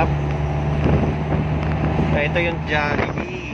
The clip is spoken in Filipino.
stop. Ah, ito yung Jollibee.